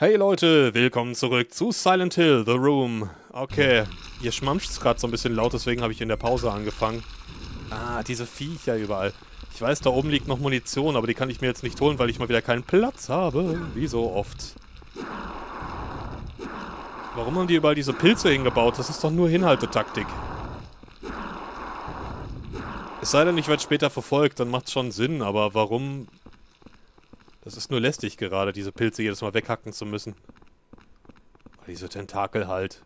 Hey Leute, willkommen zurück zu Silent Hill, The Room. Okay, ihr schmampft gerade so ein bisschen laut, deswegen habe ich in der Pause angefangen. Ah, diese Viecher überall. Ich weiß, da oben liegt noch Munition, aber die kann ich mir jetzt nicht holen, weil ich mal wieder keinen Platz habe. Wie so oft. Warum haben die überall diese Pilze hingebaut? Das ist doch nur Hinhaltetaktik. Es sei denn, ich werde später verfolgt, dann macht es schon Sinn, aber warum... Das ist nur lästig gerade, diese Pilze jedes Mal weghacken zu müssen. Diese Tentakel halt.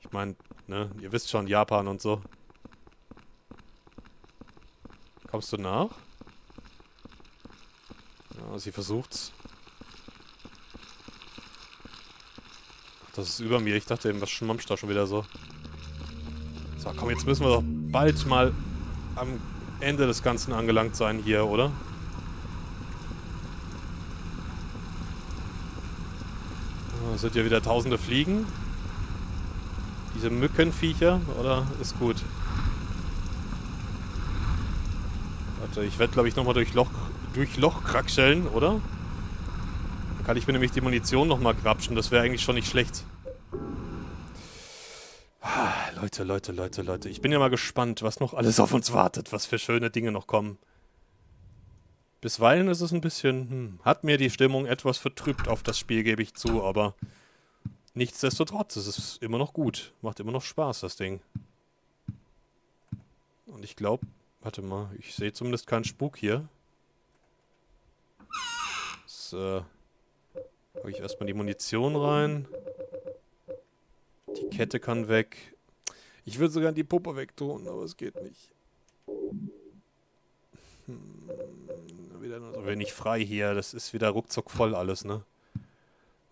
Ich meine, ne, ihr wisst schon, Japan und so. Kommst du nach? Ja, sie versucht's. Ach, das ist über mir. Ich dachte eben, was schmampft da schon wieder so. So, komm, jetzt müssen wir doch bald mal am Ende des Ganzen angelangt sein hier, oder? Das sind ja wieder tausende Fliegen. Diese Mückenviecher, oder? Ist gut. Warte, ich werde, glaube ich, nochmal durch Loch, durch Loch kraxeln, oder? Dann kann ich mir nämlich die Munition nochmal grapschen. Das wäre eigentlich schon nicht schlecht. Ah, Leute, Leute, Leute, Leute. Ich bin ja mal gespannt, was noch alles auf uns wartet. Was für schöne Dinge noch kommen. Bisweilen ist es ein bisschen... Hm, hat mir die Stimmung etwas vertrübt auf das Spiel, gebe ich zu, aber... Nichtsdestotrotz, es ist immer noch gut. Macht immer noch Spaß, das Ding. Und ich glaube, warte mal, ich sehe zumindest keinen Spuk hier. Jetzt äh, habe ich erstmal die Munition rein. Die Kette kann weg. Ich würde sogar die Puppe wegtun, aber es geht nicht. Wieder nur so wenig frei hier. Das ist wieder ruckzuck voll alles, ne?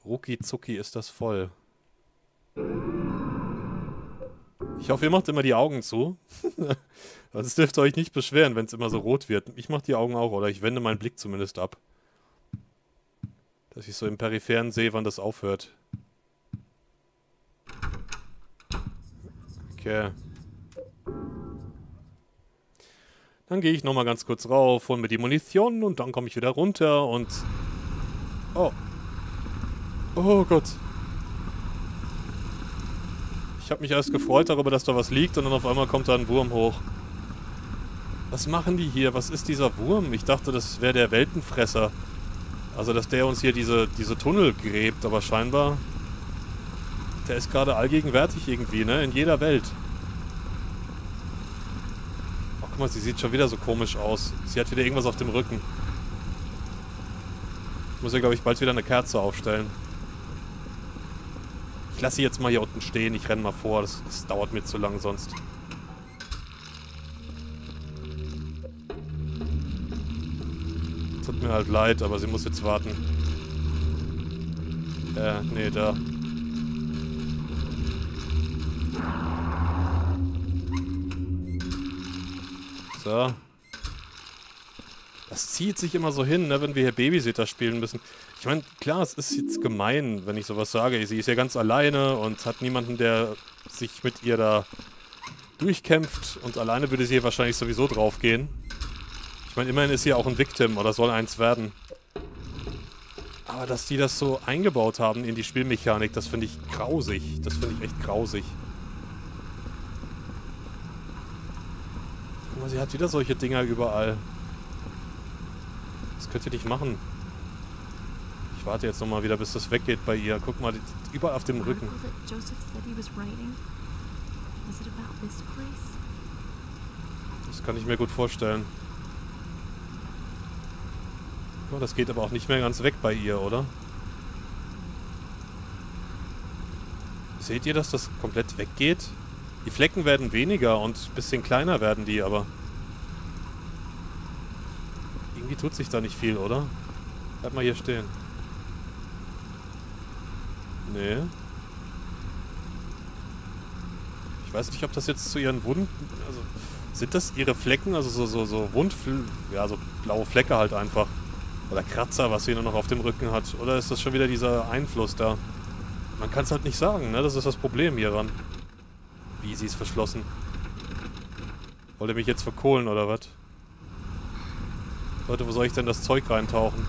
Rucki zucki ist das voll. Ich hoffe, ihr macht immer die Augen zu. Das dürft ihr euch nicht beschweren, wenn es immer so rot wird. Ich mache die Augen auch, oder ich wende meinen Blick zumindest ab. Dass ich so im Peripheren sehe, wann das aufhört. Okay. Dann gehe ich nochmal ganz kurz rauf, hole mir die Munition und dann komme ich wieder runter und... Oh. Oh Gott. Ich habe mich erst gefreut darüber, dass da was liegt und dann auf einmal kommt da ein Wurm hoch. Was machen die hier? Was ist dieser Wurm? Ich dachte, das wäre der Weltenfresser. Also, dass der uns hier diese, diese Tunnel gräbt, aber scheinbar... Der ist gerade allgegenwärtig irgendwie, ne? In jeder Welt. Guck mal, sie sieht schon wieder so komisch aus. Sie hat wieder irgendwas auf dem Rücken. Ich muss ja, glaube ich, bald wieder eine Kerze aufstellen. Ich lasse sie jetzt mal hier unten stehen. Ich renne mal vor. Das, das dauert mir zu lang sonst. Tut mir halt leid, aber sie muss jetzt warten. Äh, nee, da. So. Das zieht sich immer so hin, ne, wenn wir hier Babysitter spielen müssen. Ich meine, klar, es ist jetzt gemein, wenn ich sowas sage. Sie ist ja ganz alleine und hat niemanden, der sich mit ihr da durchkämpft. Und alleine würde sie hier wahrscheinlich sowieso draufgehen. Ich meine, immerhin ist sie auch ein Victim oder soll eins werden. Aber dass die das so eingebaut haben in die Spielmechanik, das finde ich grausig. Das finde ich echt grausig. Sie hat wieder solche Dinger überall. Das könnt ihr nicht machen. Ich warte jetzt nochmal wieder, bis das weggeht bei ihr. Guck mal, überall auf dem Rücken. Das kann ich mir gut vorstellen. Oh, das geht aber auch nicht mehr ganz weg bei ihr, oder? Seht ihr, dass das komplett weggeht? Die Flecken werden weniger und ein bisschen kleiner werden die, aber... Irgendwie tut sich da nicht viel, oder? Bleib mal hier stehen. Nee. Ich weiß nicht, ob das jetzt zu ihren Wunden... Also, sind das ihre Flecken? Also so, so, so Wund... Ja, so blaue Flecke halt einfach. Oder Kratzer, was sie nur noch auf dem Rücken hat. Oder ist das schon wieder dieser Einfluss da? Man kann es halt nicht sagen, ne? Das ist das Problem hieran. Wie, sie ist verschlossen. Wollt ihr mich jetzt verkohlen, oder was? Leute, wo soll ich denn das Zeug reintauchen?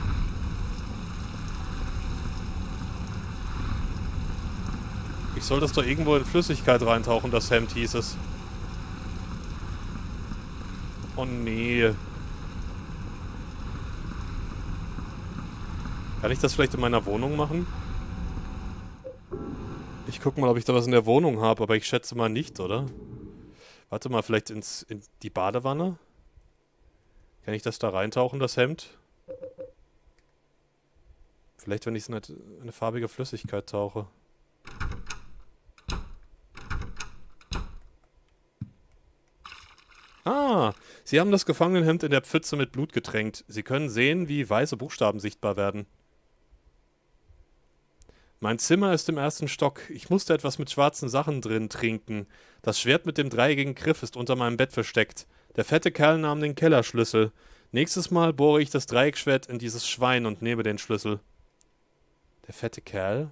Ich soll das doch irgendwo in Flüssigkeit reintauchen, das Hemd hieß es. Oh nee. Kann ich das vielleicht in meiner Wohnung machen? Ich guck mal, ob ich da was in der Wohnung habe, aber ich schätze mal nicht, oder? Warte mal, vielleicht ins, in die Badewanne? Kann ich das da reintauchen, das Hemd? Vielleicht, wenn ich es in eine farbige Flüssigkeit tauche. Ah, Sie haben das Gefangenenhemd in der Pfütze mit Blut getränkt. Sie können sehen, wie weiße Buchstaben sichtbar werden. Mein Zimmer ist im ersten Stock. Ich musste etwas mit schwarzen Sachen drin trinken. Das Schwert mit dem dreieckigen Griff ist unter meinem Bett versteckt. Der fette Kerl nahm den Kellerschlüssel. Nächstes Mal bohre ich das Dreieckschwert in dieses Schwein und nehme den Schlüssel. Der fette Kerl?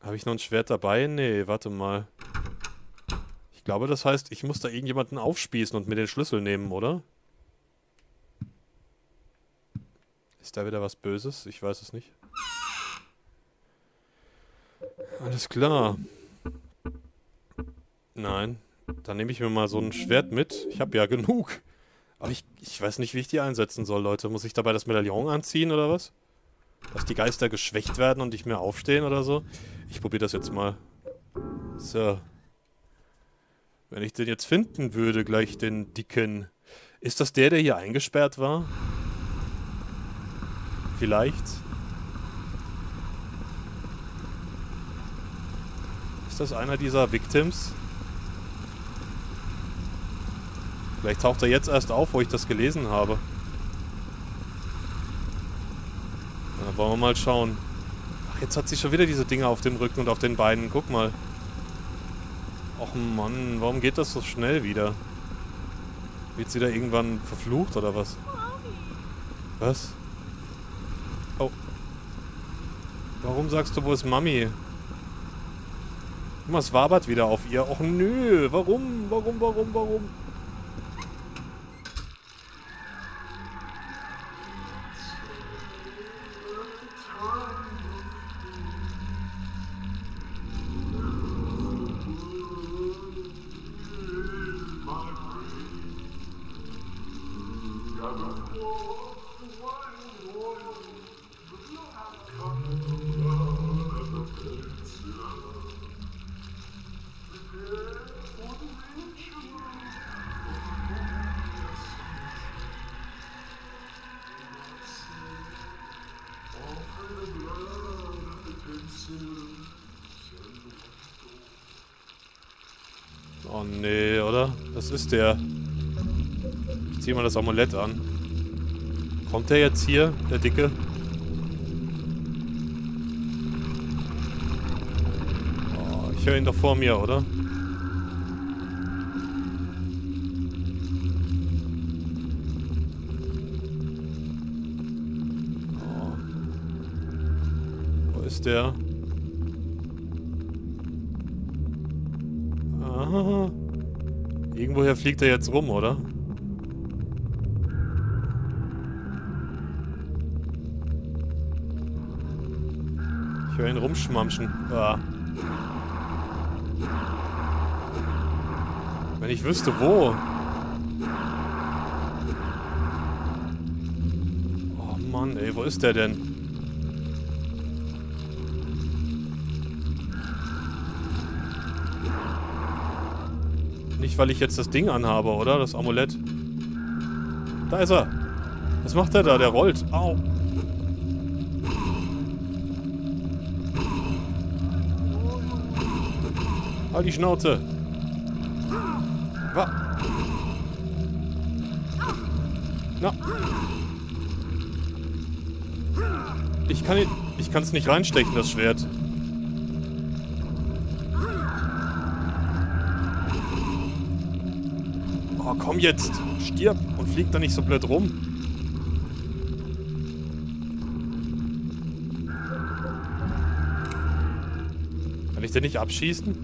Habe ich noch ein Schwert dabei? Nee, warte mal. Ich glaube, das heißt, ich muss da irgendjemanden aufspießen und mir den Schlüssel nehmen, oder? Ist da wieder was Böses? Ich weiß es nicht. Alles klar. Nein. Dann nehme ich mir mal so ein Schwert mit. Ich habe ja genug. Aber ich, ich weiß nicht, wie ich die einsetzen soll, Leute. Muss ich dabei das Medaillon anziehen oder was? Dass die Geister geschwächt werden und nicht mehr aufstehen oder so? Ich probiere das jetzt mal. So. Wenn ich den jetzt finden würde, gleich den dicken. Ist das der, der hier eingesperrt war? Vielleicht. Ist das einer dieser Victims? Vielleicht taucht er jetzt erst auf, wo ich das gelesen habe. Dann wollen wir mal schauen. Ach, jetzt hat sie schon wieder diese Dinge auf dem Rücken und auf den Beinen. Guck mal. Och Mann, warum geht das so schnell wieder? Wird sie da irgendwann verflucht oder was? Was? Oh. Warum sagst du, wo ist Mami? Guck mal, es wabert wieder auf ihr. Och nö, warum, warum, warum, warum? Nee, oder? Das ist der. Ich zieh mal das Amulett an. Kommt der jetzt hier, der Dicke? Oh, ich höre ihn doch vor mir, oder? Oh. Wo ist der? Irgendwoher fliegt er jetzt rum, oder? Ich höre ihn rumschmamschen. Ah. Wenn ich wüsste, wo. Oh Mann, ey, wo ist der denn? Nicht, weil ich jetzt das Ding anhabe, oder? Das Amulett. Da ist er. Was macht er da? Der rollt. Au. Halt die Schnauze. Was? Na. Ich kann ihn... Ich kann es nicht reinstechen, das Schwert. Oh, komm jetzt. Stirb und flieg da nicht so blöd rum. Kann ich den nicht abschießen?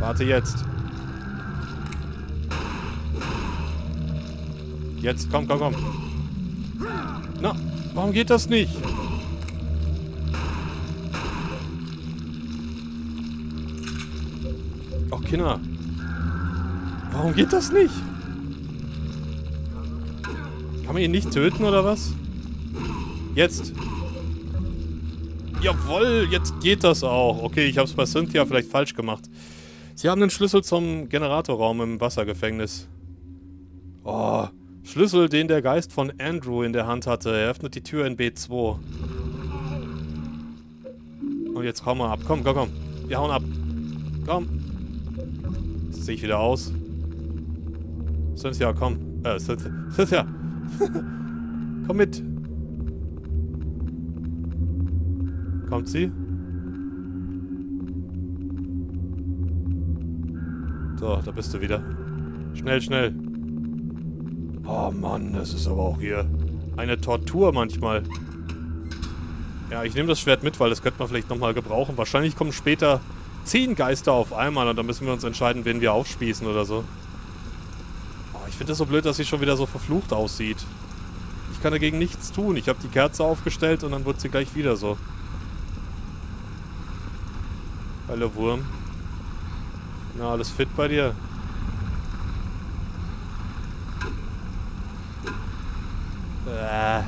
Warte jetzt. Jetzt, komm, komm, komm. Na, warum geht das nicht? Kinder. Warum geht das nicht? Kann man ihn nicht töten, oder was? Jetzt. Jawoll, jetzt geht das auch. Okay, ich habe es bei Cynthia vielleicht falsch gemacht. Sie haben den Schlüssel zum Generatorraum im Wassergefängnis. Oh, Schlüssel, den der Geist von Andrew in der Hand hatte. Er öffnet die Tür in B2. Und jetzt komm mal ab. Komm, komm, komm. Wir hauen ab. Komm. Sehe ich wieder aus. Cynthia, komm. Äh. Cynthia. komm mit. Kommt sie? So, da bist du wieder. Schnell, schnell. Oh Mann, das ist aber auch hier eine Tortur manchmal. Ja, ich nehme das Schwert mit, weil das könnte man vielleicht nochmal gebrauchen. Wahrscheinlich kommen später zehn Geister auf einmal und dann müssen wir uns entscheiden, wen wir aufspießen oder so. Oh, ich finde das so blöd, dass sie schon wieder so verflucht aussieht. Ich kann dagegen nichts tun. Ich habe die Kerze aufgestellt und dann wird sie gleich wieder so. Hallo Wurm. Na, alles fit bei dir? Äh.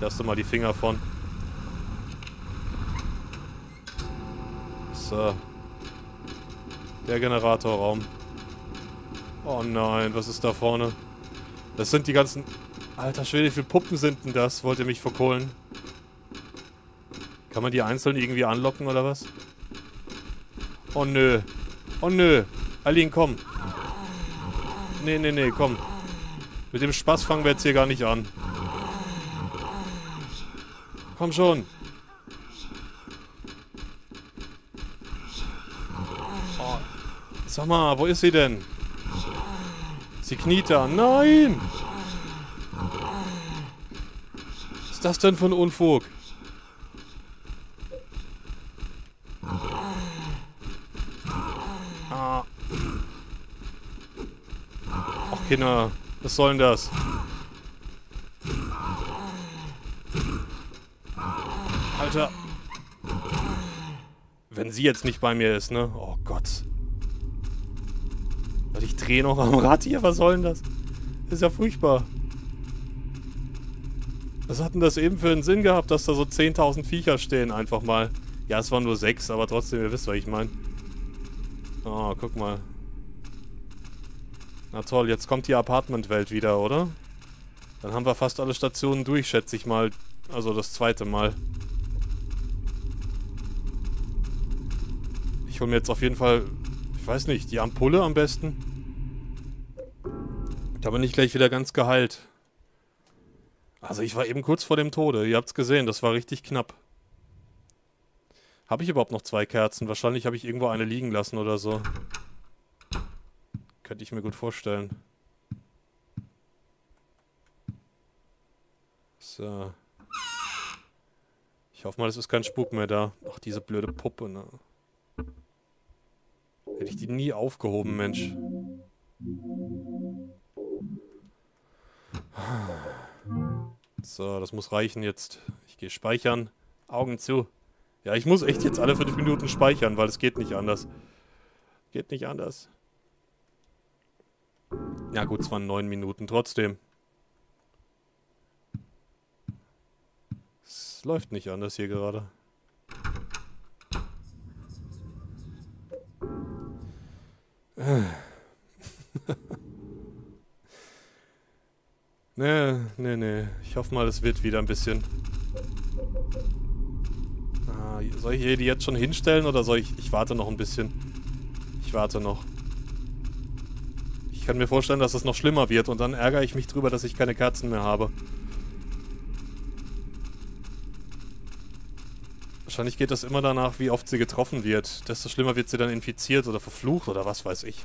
Lass du mal die Finger von. So. Der Generatorraum. Oh nein, was ist da vorne? Das sind die ganzen... Alter Schwede, wie viele Puppen sind denn das? Wollt ihr mich verkohlen? Kann man die einzeln irgendwie anlocken oder was? Oh nö. Oh nö. Aline, komm. Nee, nee, nee, komm. Mit dem Spaß fangen wir jetzt hier gar nicht an. Komm schon. Oh. Sag mal, wo ist sie denn? Sie kniet da. Nein! Was ist das denn für ein Unfug? Ah. Ach, Kinder. Was soll denn das? Alter. Wenn sie jetzt nicht bei mir ist, ne? Oh drehe noch am Rad hier. Was soll denn das? Das ist ja furchtbar. Was hat denn das eben für einen Sinn gehabt, dass da so 10.000 Viecher stehen einfach mal? Ja, es waren nur sechs, aber trotzdem, ihr wisst, was ich meine. Oh, guck mal. Na toll, jetzt kommt die Apartmentwelt wieder, oder? Dann haben wir fast alle Stationen durch, schätze ich mal. Also das zweite Mal. Ich hole mir jetzt auf jeden Fall, ich weiß nicht, die Ampulle am besten. Da bin ich gleich wieder ganz geheilt. Also ich war eben kurz vor dem Tode. Ihr habt's gesehen, das war richtig knapp. Habe ich überhaupt noch zwei Kerzen? Wahrscheinlich habe ich irgendwo eine liegen lassen oder so. Könnte ich mir gut vorstellen. So. Ich hoffe mal, es ist kein Spuk mehr da. Ach, diese blöde Puppe, ne? Hätte ich die nie aufgehoben, Mensch. So, das muss reichen jetzt. Ich gehe speichern. Augen zu. Ja, ich muss echt jetzt alle fünf Minuten speichern, weil es geht nicht anders. Geht nicht anders. Ja gut, es waren neun Minuten, trotzdem. Es läuft nicht anders hier gerade. nee, nee, nee. Ich hoffe mal, es wird wieder ein bisschen. Ah, soll ich die jetzt schon hinstellen oder soll ich... Ich warte noch ein bisschen. Ich warte noch. Ich kann mir vorstellen, dass es noch schlimmer wird und dann ärgere ich mich drüber, dass ich keine Kerzen mehr habe. Wahrscheinlich geht das immer danach, wie oft sie getroffen wird. Desto schlimmer wird sie dann infiziert oder verflucht oder was weiß ich.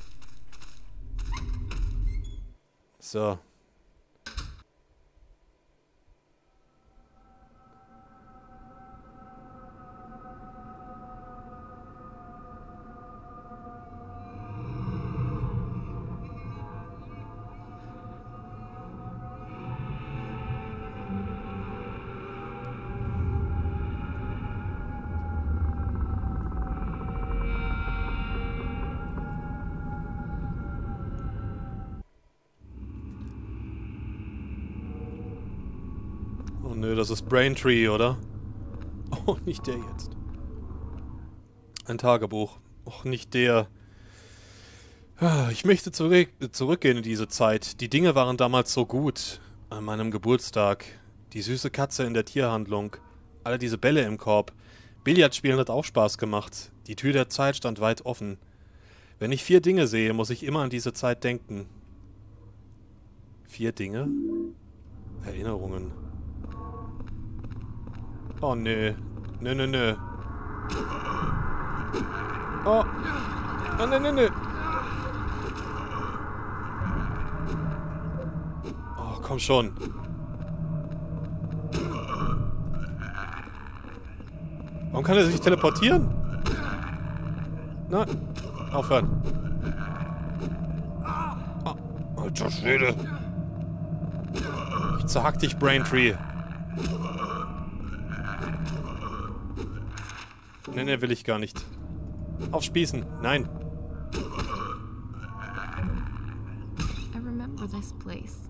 So. Nö, das ist Braintree, oder? Oh, nicht der jetzt. Ein Tagebuch. Och, nicht der. Ah, ich möchte zurück, zurückgehen in diese Zeit. Die Dinge waren damals so gut. An meinem Geburtstag. Die süße Katze in der Tierhandlung. Alle diese Bälle im Korb. Billardspielen hat auch Spaß gemacht. Die Tür der Zeit stand weit offen. Wenn ich vier Dinge sehe, muss ich immer an diese Zeit denken. Vier Dinge? Erinnerungen. Oh, nö. Nö, nö, nö. Oh. Oh, nö, nö, nö. Oh, komm schon. Warum kann er sich teleportieren? Na, aufhören. Oh, alter Schwede. Ich zerhack dich, Braintree. Ne, ne, will ich gar nicht. Aufspießen. Nein. I remember this place.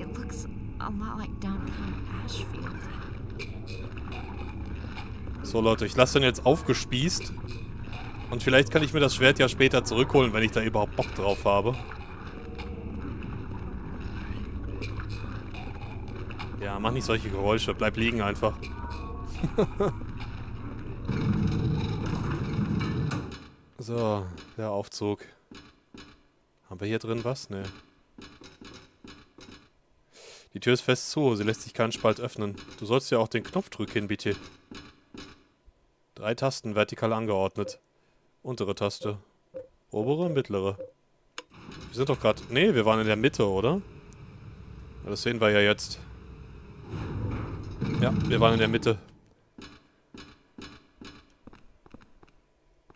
It looks a lot like downtown Ashfield. So, Leute, ich lasse den jetzt aufgespießt. Und vielleicht kann ich mir das Schwert ja später zurückholen, wenn ich da überhaupt Bock drauf habe. Ja, mach nicht solche Geräusche. Bleib liegen einfach. so, der Aufzug. Haben wir hier drin was? Ne. Die Tür ist fest zu. Sie lässt sich keinen Spalt öffnen. Du sollst ja auch den Knopf drücken, bitte. Drei Tasten vertikal angeordnet. Untere Taste. Obere, mittlere. Wir sind doch gerade... Ne, wir waren in der Mitte, oder? Das sehen wir ja jetzt. Ja, wir waren in der Mitte.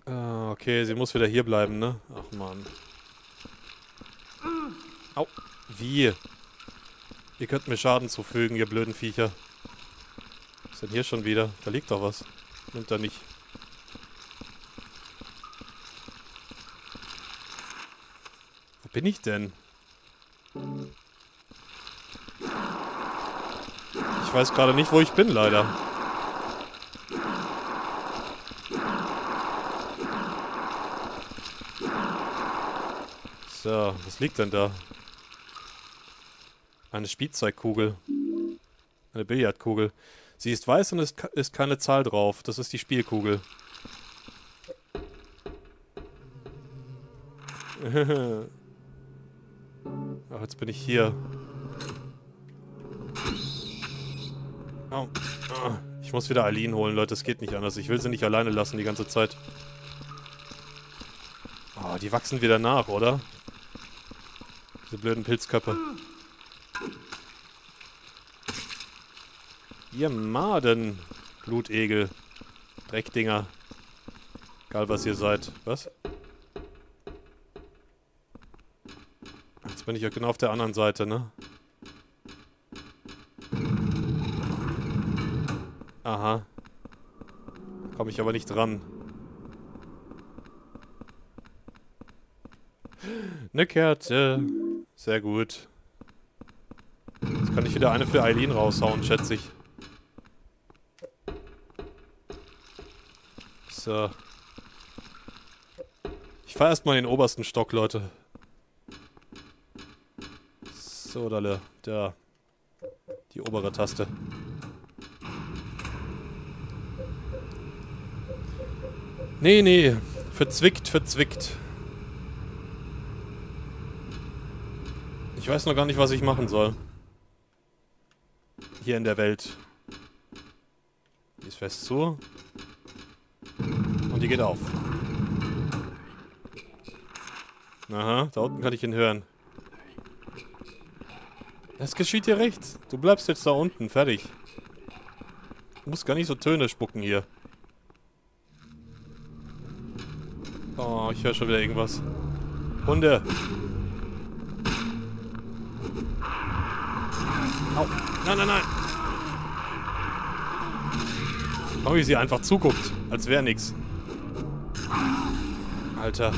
Ah, okay, sie muss wieder hier bleiben, ne? Ach, Mann. Au. Wie? Ihr könnt mir Schaden zufügen, ihr blöden Viecher. Was ist denn hier schon wieder? Da liegt doch was. Nimmt er nicht. Wo bin ich denn? Ich weiß gerade nicht, wo ich bin, leider. So, was liegt denn da? Eine Spielzeugkugel. Eine Billardkugel. Sie ist weiß und es ist keine Zahl drauf. Das ist die Spielkugel. Ach, jetzt bin ich hier. Ich muss wieder Aline holen, Leute. Es geht nicht anders. Ich will sie nicht alleine lassen die ganze Zeit. Oh, die wachsen wieder nach, oder? Diese blöden Pilzköpfe. Ihr Maden. Blutegel. Dreckdinger. Egal, was ihr seid. Was? Jetzt bin ich ja genau auf der anderen Seite, ne? Aha. Komme ich aber nicht dran. Eine Kerze. Sehr gut. Jetzt kann ich wieder eine für Eileen raushauen, schätze ich. So. Ich fahre erstmal in den obersten Stock, Leute. So, Dalle. Da. Die obere Taste. Nee, nee. Verzwickt, verzwickt. Ich weiß noch gar nicht, was ich machen soll. Hier in der Welt. Die ist fest zu. Und die geht auf. Aha, da unten kann ich ihn hören. Es geschieht dir recht. Du bleibst jetzt da unten. Fertig. Du musst gar nicht so Töne spucken hier. Oh, ich höre schon wieder irgendwas. Hunde. Au. Nein, nein, nein. Oh, wie sie einfach zuguckt. Als wäre nix. Alter.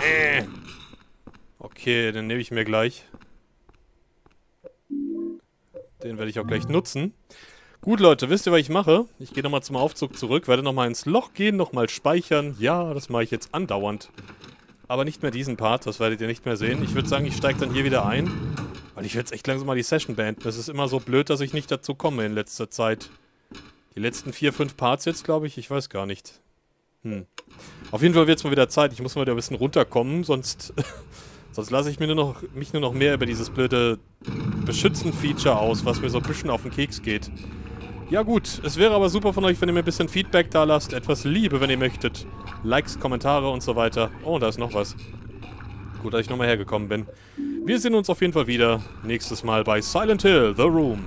Äh. Okay, dann nehme ich mir gleich. Den werde ich auch gleich nutzen. Gut, Leute, wisst ihr, was ich mache? Ich gehe nochmal zum Aufzug zurück, werde nochmal ins Loch gehen, nochmal speichern. Ja, das mache ich jetzt andauernd. Aber nicht mehr diesen Part, das werdet ihr nicht mehr sehen. Ich würde sagen, ich steige dann hier wieder ein. Weil ich jetzt echt langsam mal die Session beenden. Es ist immer so blöd, dass ich nicht dazu komme in letzter Zeit. Die letzten vier, fünf Parts jetzt, glaube ich. Ich weiß gar nicht. Hm. Auf jeden Fall wird es mal wieder Zeit. Ich muss mal wieder ein bisschen runterkommen, sonst... sonst lasse ich mir nur noch, mich nur noch mehr über dieses blöde Beschützen-Feature aus, was mir so ein bisschen auf den Keks geht. Ja gut, es wäre aber super von euch, wenn ihr mir ein bisschen Feedback da lasst, etwas Liebe, wenn ihr möchtet. Likes, Kommentare und so weiter. Oh, da ist noch was. Gut, dass ich nochmal hergekommen bin. Wir sehen uns auf jeden Fall wieder nächstes Mal bei Silent Hill, The Room.